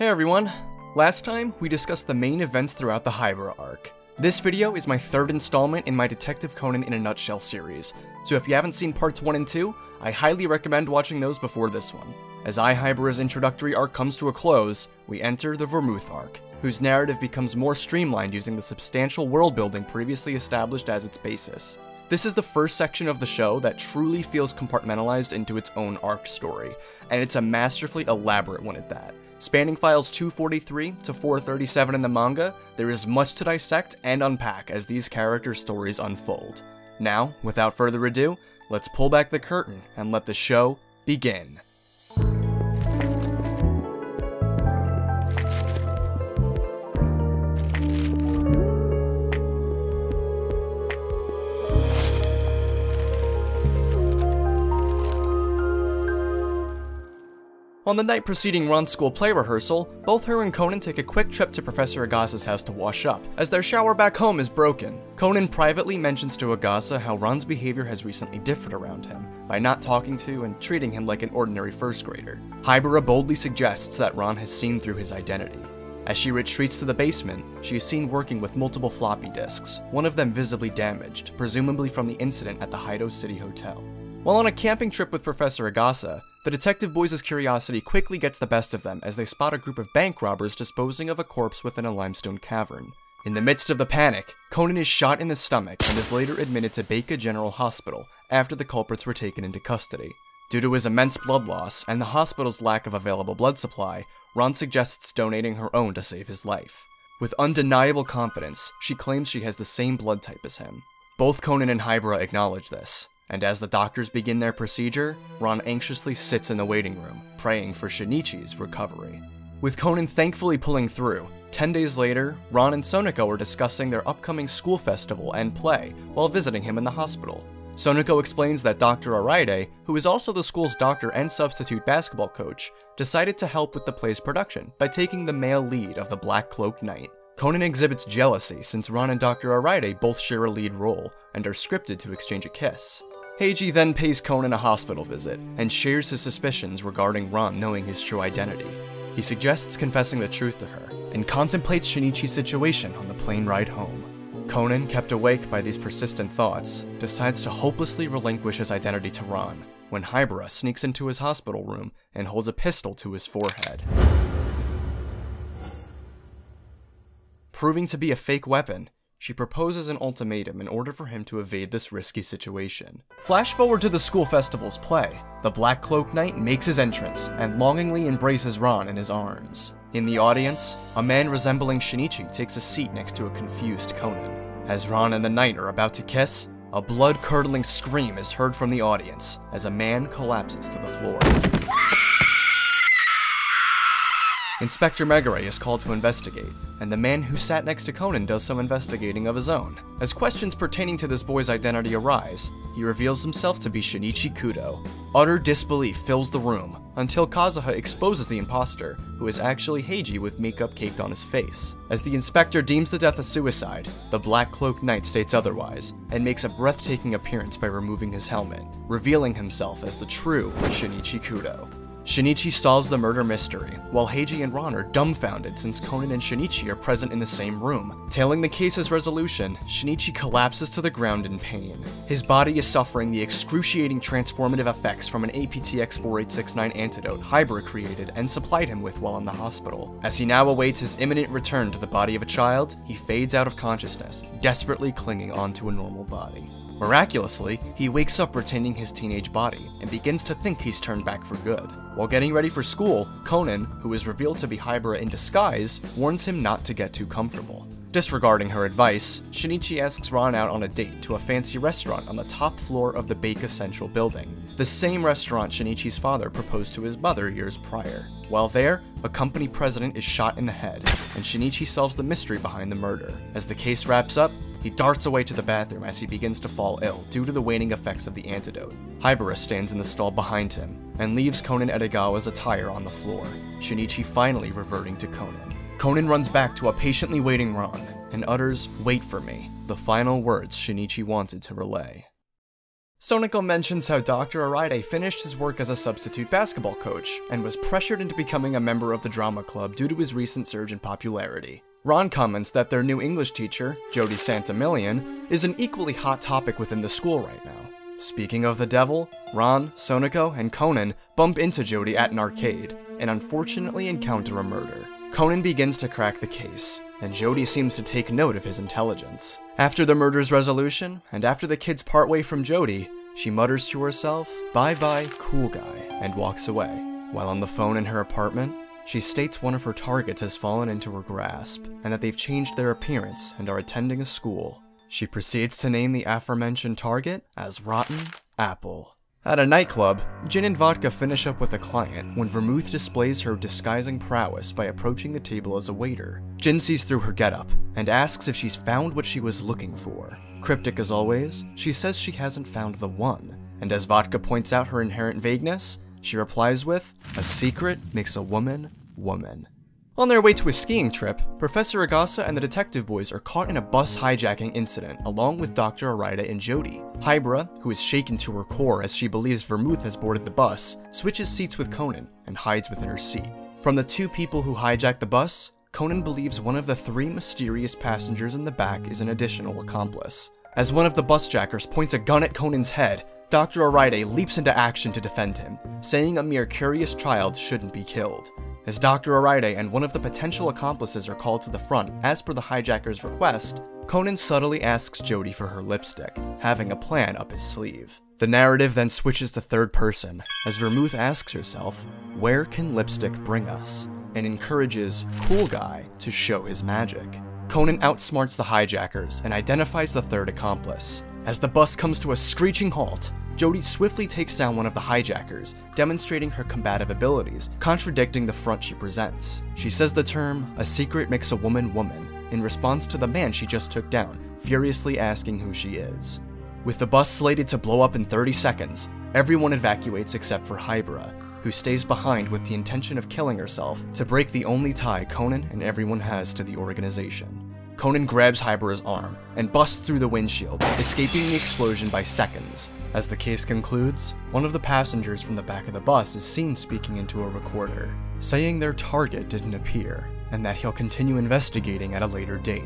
Hey everyone! Last time, we discussed the main events throughout the Haibara arc. This video is my third installment in my Detective Conan in a Nutshell series, so if you haven't seen parts 1 and 2, I highly recommend watching those before this one. As Haibara's introductory arc comes to a close, we enter the Vermouth arc, whose narrative becomes more streamlined using the substantial world building previously established as its basis. This is the first section of the show that truly feels compartmentalized into its own arc story, and it's a masterfully elaborate one at that. Spanning files 243 to 437 in the manga, there is much to dissect and unpack as these character stories unfold. Now, without further ado, let's pull back the curtain and let the show begin. On the night preceding Ran's school play rehearsal, both her and Conan take a quick trip to Professor Agasa's house to wash up, as their shower back home is broken. Conan privately mentions to Agasa how Ran's behavior has recently differed around him, by not talking to and treating him like an ordinary first grader. Haibara boldly suggests that Ran has seen through his identity. As she retreats to the basement, she is seen working with multiple floppy disks, one of them visibly damaged, presumably from the incident at the Haido City Hotel. While on a camping trip with Professor Agasa, the detective boys' curiosity quickly gets the best of them as they spot a group of bank robbers disposing of a corpse within a limestone cavern. In the midst of the panic, Conan is shot in the stomach and is later admitted to Baker General Hospital after the culprits were taken into custody. Due to his immense blood loss and the hospital's lack of available blood supply, Ran suggests donating her own to save his life. With undeniable confidence, she claims she has the same blood type as him. Both Conan and Haibara acknowledge this, and as the doctors begin their procedure, Ran anxiously sits in the waiting room, praying for Shinichi's recovery. With Conan thankfully pulling through, 10 days later, Ran and Sonoko are discussing their upcoming school festival and play while visiting him in the hospital. Sonoko explains that Dr. Araide, who is also the school's doctor and substitute basketball coach, decided to help with the play's production by taking the male lead of the Black Cloak Knight. Conan exhibits jealousy since Ran and Dr. Araide both share a lead role and are scripted to exchange a kiss. Heiji then pays Conan a hospital visit and shares his suspicions regarding Ran knowing his true identity. He suggests confessing the truth to her and contemplates Shinichi's situation on the plane ride home. Conan, kept awake by these persistent thoughts, decides to hopelessly relinquish his identity to Ran, when Haibara sneaks into his hospital room and holds a pistol to his forehead. Proving to be a fake weapon, she proposes an ultimatum in order for him to evade this risky situation. Flash forward to the school festival's play. The Black Cloak Knight makes his entrance and longingly embraces Ran in his arms. In the audience, a man resembling Shinichi takes a seat next to a confused Conan. As Ran and the knight are about to kiss, a blood-curdling scream is heard from the audience as a man collapses to the floor. Inspector Megure is called to investigate, and the man who sat next to Conan does some investigating of his own. As questions pertaining to this boy's identity arise, he reveals himself to be Shinichi Kudo. Utter disbelief fills the room, until Kazuha exposes the imposter, who is actually Heiji with makeup caked on his face. As the inspector deems the death a suicide, the Black Cloak Knight states otherwise, and makes a breathtaking appearance by removing his helmet, revealing himself as the true Shinichi Kudo. Shinichi solves the murder mystery, while Heiji and Ran are dumbfounded since Conan and Shinichi are present in the same room. Tailing the case's resolution, Shinichi collapses to the ground in pain. His body is suffering the excruciating transformative effects from an APTX-4869 antidote Haibara created and supplied him with while in the hospital. As he now awaits his imminent return to the body of a child, he fades out of consciousness, desperately clinging onto a normal body. Miraculously, he wakes up retaining his teenage body and begins to think he's turned back for good. While getting ready for school, Conan, who is revealed to be Haibara in disguise, warns him not to get too comfortable. Disregarding her advice, Shinichi asks Ran out on a date to a fancy restaurant on the top floor of the Baker Central building, the same restaurant Shinichi's father proposed to his mother years prior. While there, a company president is shot in the head, and Shinichi solves the mystery behind the murder. As the case wraps up, he darts away to the bathroom as he begins to fall ill due to the waning effects of the antidote. Haibara stands in the stall behind him and leaves Conan Edogawa's attire on the floor, Shinichi finally reverting to Conan. Conan runs back to a patiently waiting Ran and utters, wait for me, the final words Shinichi wanted to relay. Sonoko mentions how Dr. Araide finished his work as a substitute basketball coach and was pressured into becoming a member of the drama club due to his recent surge in popularity. Ran comments that their new English teacher, Jodie Saintemillion, is an equally hot topic within the school right now. Speaking of the devil, Ran, Sonoko, and Conan bump into Jodie at an arcade and unfortunately encounter a murder. Conan begins to crack the case, and Jodie seems to take note of his intelligence. After the murder's resolution, and after the kids part way from Jodie, she mutters to herself, bye bye, cool guy, and walks away. While on the phone in her apartment, she states one of her targets has fallen into her grasp, and that they've changed their appearance and are attending a school. She proceeds to name the aforementioned target as Rotten Apple. At a nightclub, Gin and Vodka finish up with a client when Vermouth displays her disguising prowess by approaching the table as a waiter. Gin sees through her getup and asks if she's found what she was looking for. Cryptic as always, she says she hasn't found the one, and as Vodka points out her inherent vagueness, she replies with, A secret makes a woman woman. On their way to a skiing trip, Professor Agasa and the detective boys are caught in a bus hijacking incident along with Dr. Araide and Jodie. Haibara, who is shaken to her core as she believes Vermouth has boarded the bus, switches seats with Conan and hides within her seat. From the two people who hijacked the bus, Conan believes one of the three mysterious passengers in the back is an additional accomplice. As one of the busjackers points a gun at Conan's head, Dr. Araide leaps into action to defend him, saying a mere curious child shouldn't be killed. As Dr. Araide and one of the potential accomplices are called to the front as per the hijacker's request, Conan subtly asks Jodie for her lipstick, having a plan up his sleeve. The narrative then switches to third person, as Vermouth asks herself, where can lipstick bring us? And encourages Cool Guy to show his magic. Conan outsmarts the hijackers and identifies the third accomplice. As the bus comes to a screeching halt, Jodie swiftly takes down one of the hijackers, demonstrating her combative abilities, contradicting the front she presents. She says the term, a secret makes a woman woman, in response to the man she just took down, furiously asking who she is. With the bus slated to blow up in 30 seconds, everyone evacuates except for Haibara, who stays behind with the intention of killing herself to break the only tie Conan and everyone has to the organization. Conan grabs Haibara's arm and busts through the windshield, escaping the explosion by seconds. As the case concludes, one of the passengers from the back of the bus is seen speaking into a recorder, saying their target didn't appear, and that he'll continue investigating at a later date.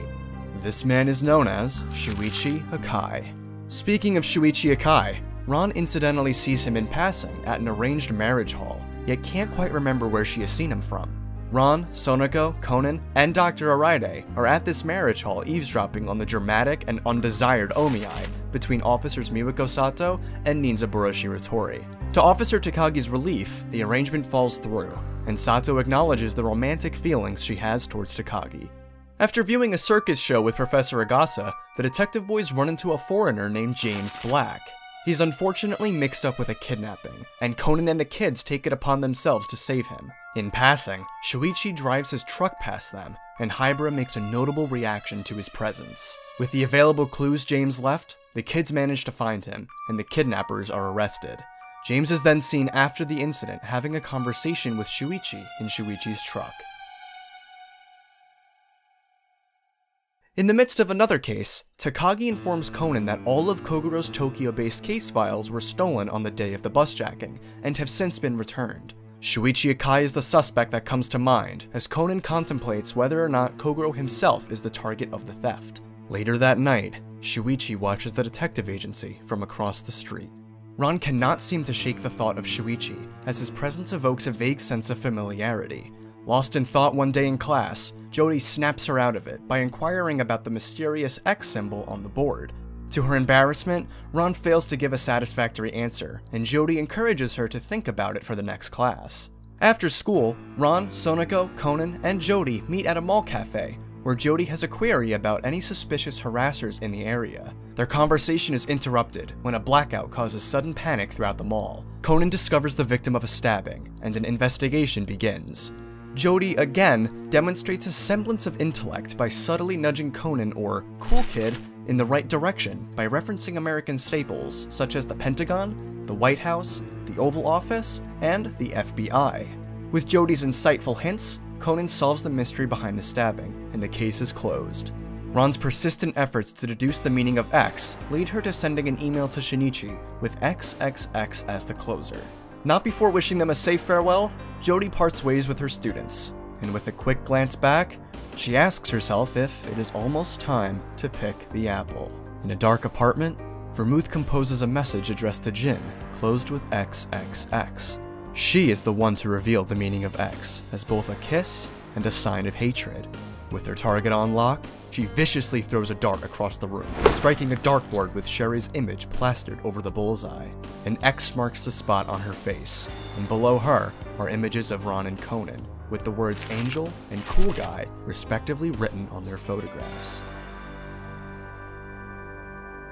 This man is known as Shuichi Akai. Speaking of Shuichi Akai, Ran incidentally sees him in passing at an arranged marriage hall, yet can't quite remember where she has seen him from. Ran, Sonoko, Conan, and Dr. Araide are at this marriage hall eavesdropping on the dramatic and undesired omiai between Officers Miwako Sato and Ninzaburo Shiratori. To Officer Takagi's relief, the arrangement falls through, and Sato acknowledges the romantic feelings she has towards Takagi. After viewing a circus show with Professor Agasa, the detective boys run into a foreigner named James Black. He's unfortunately mixed up with a kidnapping, and Conan and the kids take it upon themselves to save him. In passing, Shuichi drives his truck past them, and Haibara makes a notable reaction to his presence. With the available clues James left, the kids manage to find him, and the kidnappers are arrested. James is then seen after the incident having a conversation with Shuichi in Shuichi's truck. In the midst of another case, Takagi informs Conan that all of Kogoro's Tokyo-based case files were stolen on the day of the busjacking, and have since been returned. Shuichi Akai is the suspect that comes to mind, as Conan contemplates whether or not Kogoro himself is the target of the theft. Later that night, Shuichi watches the detective agency from across the street. Ran cannot seem to shake the thought of Shuichi, as his presence evokes a vague sense of familiarity, Lost in thought one day in class, Jodie snaps her out of it by inquiring about the mysterious X symbol on the board. To her embarrassment, Ran fails to give a satisfactory answer, and Jodie encourages her to think about it for the next class. After school, Ran, Sonoko, Conan, and Jodie meet at a mall cafe, where Jodie has a query about any suspicious harassers in the area. Their conversation is interrupted when a blackout causes sudden panic throughout the mall. Conan discovers the victim of a stabbing, and an investigation begins. Jodie again demonstrates a semblance of intellect by subtly nudging Conan or Cool Kid in the right direction by referencing American staples such as the Pentagon, the White House, the Oval Office, and the FBI. With Jodie's insightful hints, Conan solves the mystery behind the stabbing, and the case is closed. Ran's persistent efforts to deduce the meaning of X lead her to sending an email to Shinichi with XXX as the closer. Not before wishing them a safe farewell, Jodie parts ways with her students, and with a quick glance back, she asks herself if it is almost time to pick the apple. In a dark apartment, Vermouth composes a message addressed to Gin, closed with XXX. She is the one to reveal the meaning of X as both a kiss and a sign of hatred. With her target on lock, she viciously throws a dart across the room, striking a dartboard with Sherry's image plastered over the bullseye. An X marks the spot on her face, and below her are images of Ran and Conan, with the words Angel and Cool Guy respectively written on their photographs.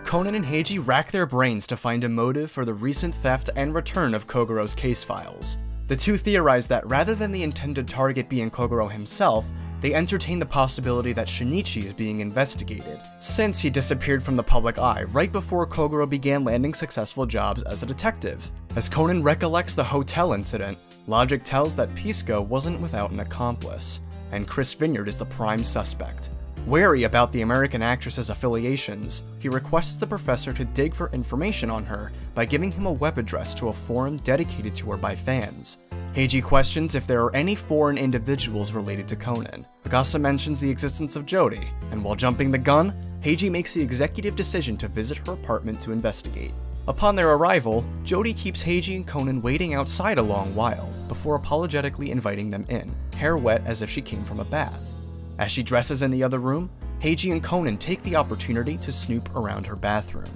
Conan and Heiji rack their brains to find a motive for the recent theft and return of Kogoro's case files. The two theorize that rather than the intended target being Kogoro himself, they entertain the possibility that Shinichi is being investigated, since he disappeared from the public eye right before Kogoro began landing successful jobs as a detective. As Conan recollects the hotel incident, logic tells that Pisco wasn't without an accomplice, and Chris Vineyard is the prime suspect. Wary about the American actress's affiliations, he requests the professor to dig for information on her by giving him a web address to a forum dedicated to her by fans. Heiji questions if there are any foreign individuals related to Conan. Agasa mentions the existence of Jodie, and while jumping the gun, Heiji makes the executive decision to visit her apartment to investigate. Upon their arrival, Jodie keeps Heiji and Conan waiting outside a long while, before apologetically inviting them in, hair wet as if she came from a bath. As she dresses in the other room, Heiji and Conan take the opportunity to snoop around her bathroom.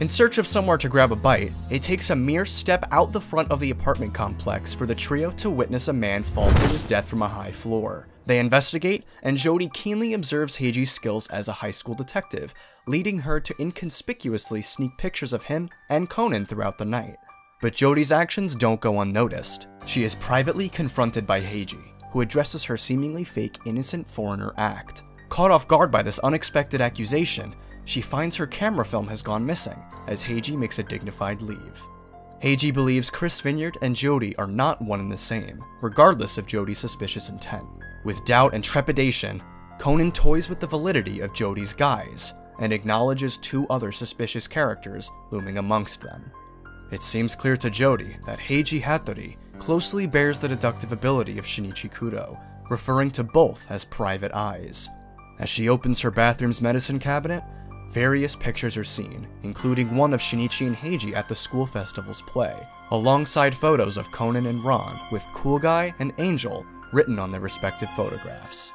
In search of somewhere to grab a bite, it takes a mere step out the front of the apartment complex for the trio to witness a man fall to his death from a high floor. They investigate, and Jodie keenly observes Heiji's skills as a high school detective, leading her to inconspicuously sneak pictures of him and Conan throughout the night. But Jodie's actions don't go unnoticed. She is privately confronted by Heiji, who addresses her seemingly fake innocent foreigner act. Caught off guard by this unexpected accusation, she finds her camera film has gone missing, as Heiji makes a dignified leave. Heiji believes Chris Vineyard and Jodie are not one and the same, regardless of Jodie's suspicious intent. With doubt and trepidation, Conan toys with the validity of Jodie's guise, and acknowledges two other suspicious characters looming amongst them. It seems clear to Jodie that Heiji Hattori closely bears the deductive ability of Shinichi Kudo, referring to both as private eyes. As she opens her bathroom's medicine cabinet, Various pictures are seen, including one of Shinichi and Heiji at the school festival's play, alongside photos of Conan and Ran with Cool Guy and Angel written on their respective photographs.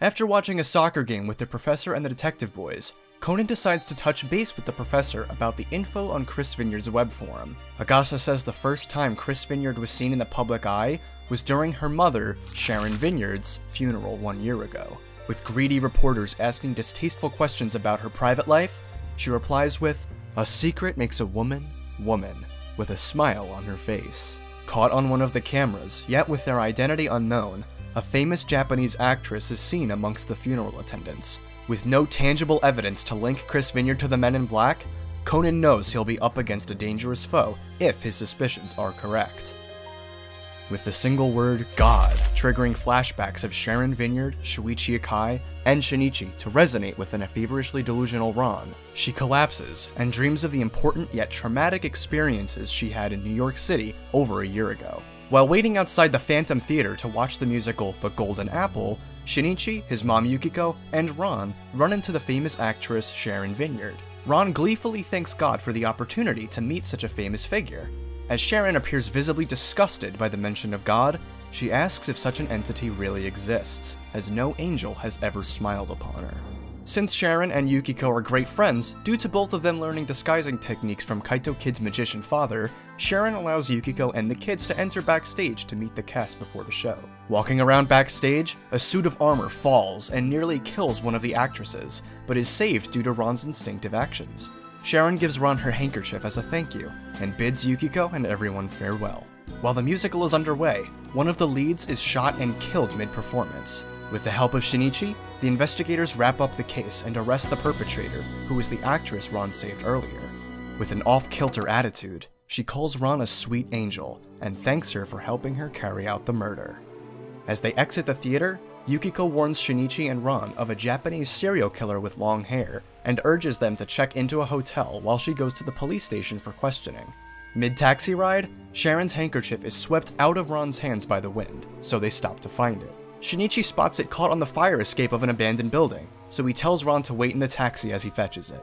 After watching a soccer game with the professor and the detective boys, Conan decides to touch base with the professor about the info on Chris Vineyard's web forum. Agasa says the first time Chris Vineyard was seen in the public eye was during her mother, Sharon Vineyard's, funeral one year ago. With greedy reporters asking distasteful questions about her private life, she replies with, A secret makes a woman, woman, with a smile on her face. Caught on one of the cameras, yet with their identity unknown, a famous Japanese actress is seen amongst the funeral attendants. With no tangible evidence to link Chris Vineyard to the men in black, Conan knows he'll be up against a dangerous foe if his suspicions are correct with the single word God triggering flashbacks of Sharon Vineyard, Shuichi Akai, and Shinichi to resonate within a feverishly delusional Ran. She collapses and dreams of the important yet traumatic experiences she had in New York City over a year ago. While waiting outside the Phantom Theater to watch the musical The Golden Apple, Shinichi, his mom Yukiko, and Ran run into the famous actress Sharon Vineyard. Ran gleefully thanks God for the opportunity to meet such a famous figure, as Sharon appears visibly disgusted by the mention of God, she asks if such an entity really exists, as no angel has ever smiled upon her. Since Sharon and Yukiko are great friends, due to both of them learning disguising techniques from Kaito Kid's magician father, Sharon allows Yukiko and the kids to enter backstage to meet the cast before the show. Walking around backstage, a suit of armor falls and nearly kills one of the actresses, but is saved due to Ran's instinctive actions. Sharon gives Ran her handkerchief as a thank you, and bids Yukiko and everyone farewell. While the musical is underway, one of the leads is shot and killed mid-performance. With the help of Shinichi, the investigators wrap up the case and arrest the perpetrator, who was the actress Ran saved earlier. With an off-kilter attitude, she calls Ran a sweet angel and thanks her for helping her carry out the murder. As they exit the theater, Yukiko warns Shinichi and Ran of a Japanese serial killer with long hair and urges them to check into a hotel while she goes to the police station for questioning. Mid taxi ride, Sharon's handkerchief is swept out of Ran's hands by the wind, so they stop to find it. Shinichi spots it caught on the fire escape of an abandoned building, so he tells Ran to wait in the taxi as he fetches it.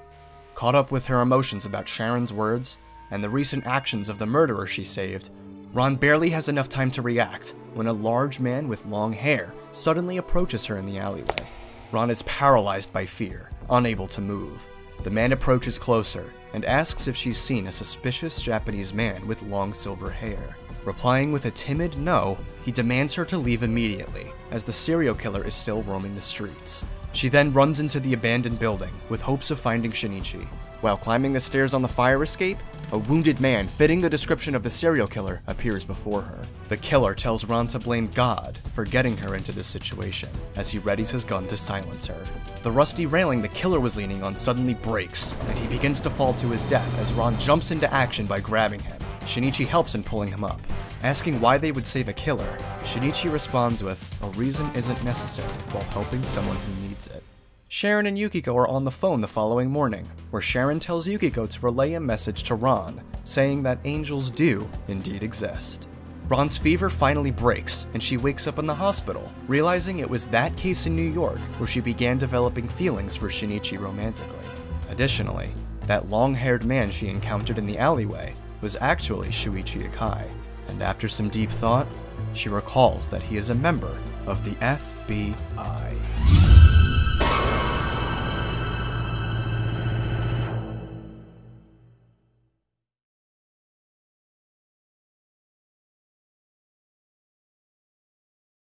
Caught up with her emotions about Sharon's words and the recent actions of the murderer she saved, Ran barely has enough time to react when a large man with long hair suddenly approaches her in the alleyway. Ran is paralyzed by fear, unable to move. The man approaches closer and asks if she's seen a suspicious Japanese man with long silver hair. Replying with a timid no, he demands her to leave immediately, as the serial killer is still roaming the streets. She then runs into the abandoned building with hopes of finding Shinichi. While climbing the stairs on the fire escape, a wounded man fitting the description of the serial killer appears before her. The killer tells Ran to blame God for getting her into this situation, as he readies his gun to silence her. The rusty railing the killer was leaning on suddenly breaks, and he begins to fall to his death as Ran jumps into action by grabbing him. Shinichi helps in pulling him up. Asking why they would save a killer, Shinichi responds with, a reason isn't necessary while helping someone who needs it. Sharon and Yukiko are on the phone the following morning, where Sharon tells Yukiko to relay a message to Ran, saying that angels do indeed exist. Ran's fever finally breaks, and she wakes up in the hospital, realizing it was that case in New York where she began developing feelings for Shinichi romantically. Additionally, that long haired man she encountered in the alleyway was actually Shuichi Akai, and after some deep thought, she recalls that he is a member of the FBI.